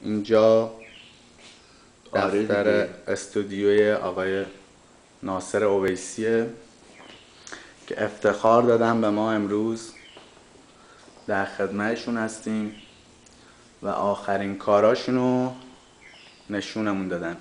اینجا آره دفتر آره استودیوی آقای ناصر اویسیه که افتخار دادن به ما امروز. در خدمتشون هستیم و آخرین کاراشون رو نشونمون دادن.